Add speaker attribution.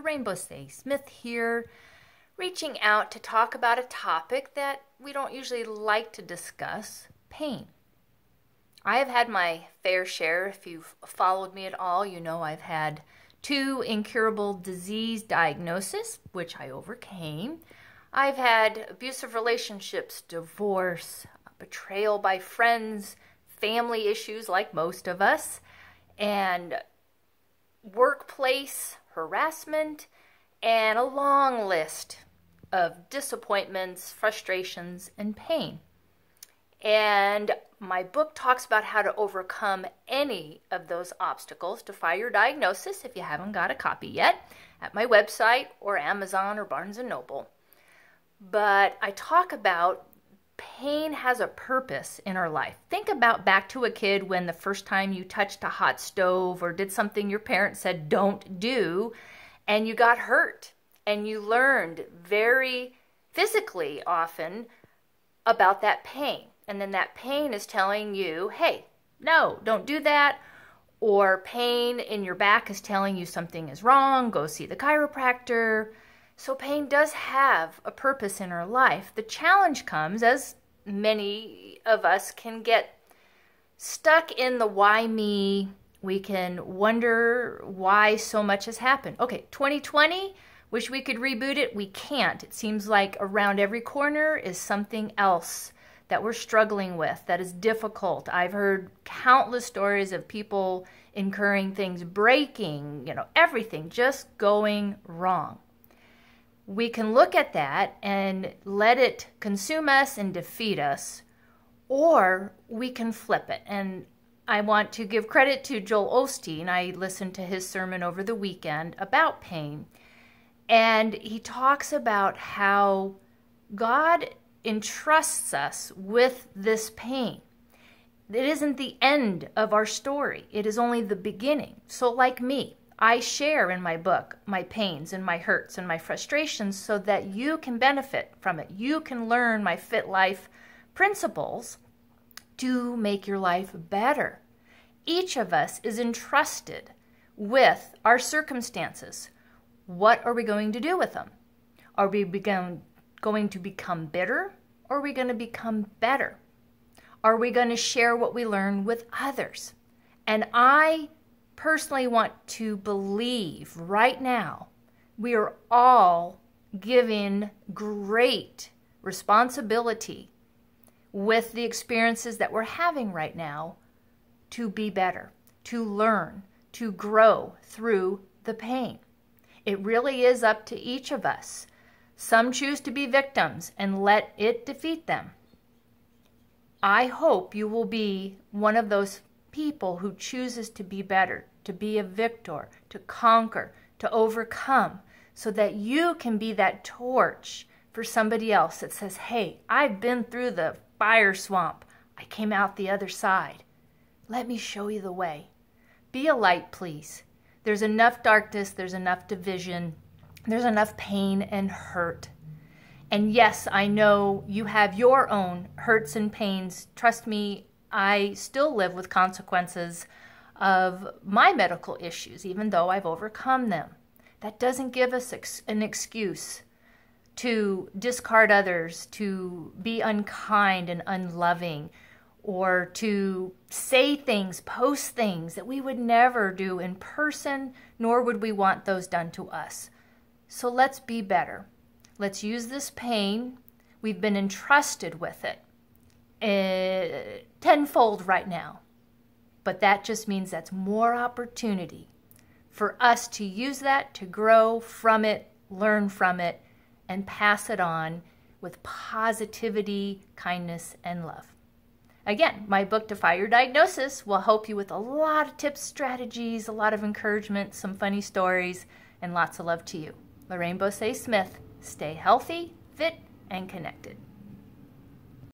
Speaker 1: Lorraine Bosse-Smith here, reaching out to talk about a topic that we don't usually like to discuss pain. I have had my fair share. If you've followed me at all, you know I've had two incurable disease diagnoses, which I overcame. I've had abusive relationships, divorce, betrayal by friends, family issues like most of us, and workplace harassment, and a long list of disappointments, frustrations, and pain. And my book talks about how to overcome any of those obstacles. Defy your diagnosis if you haven't got a copy yet at my website or Amazon or Barnes and Noble. But I talk about pain has a purpose in our life. Think about back to a kid when the first time you touched a hot stove or did something your parents said don't do and you got hurt and you learned very physically often about that pain. And then that pain is telling you, hey, no, don't do that. Or pain in your back is telling you something is wrong, go see the chiropractor. So pain does have a purpose in our life. The challenge comes as many of us can get stuck in the why me. We can wonder why so much has happened. Okay, 2020, wish we could reboot it. We can't. It seems like around every corner is something else that we're struggling with that is difficult. I've heard countless stories of people incurring things breaking, you know, everything just going wrong. We can look at that and let it consume us and defeat us, or we can flip it. And I want to give credit to Joel Osteen. I listened to his sermon over the weekend about pain, and he talks about how God entrusts us with this pain. It isn't the end of our story, it is only the beginning. So, like me, I share in my book my pains and my hurts and my frustrations so that you can benefit from it. You can learn my Fit Life principles to make your life better. Each of us is entrusted with our circumstances. What are we going to do with them? Are we going going to become bitter or are we going to become better? Are we going to share what we learn with others? And I personally want to believe right now we are all given great responsibility with the experiences that we're having right now to be better, to learn, to grow through the pain. It really is up to each of us some choose to be victims and let it defeat them. I hope you will be one of those people who chooses to be better, to be a victor, to conquer, to overcome, so that you can be that torch for somebody else that says, Hey, I've been through the fire swamp. I came out the other side. Let me show you the way. Be a light, please. There's enough darkness, there's enough division, there's enough pain and hurt. And yes, I know you have your own hurts and pains. Trust me, I still live with consequences of my medical issues, even though I've overcome them. That doesn't give us ex- an excuse to discard others, to be unkind and unloving, or to say things, post things that we would never do in person, nor would we want those done to us. So let's be better. Let's use this pain. We've been entrusted with it uh, tenfold right now. But that just means that's more opportunity for us to use that to grow from it, learn from it, and pass it on with positivity, kindness, and love. Again, my book, Defy Your Diagnosis, will help you with a lot of tips, strategies, a lot of encouragement, some funny stories, and lots of love to you. Lorraine Bosse-Smith. Stay healthy, fit, and connected.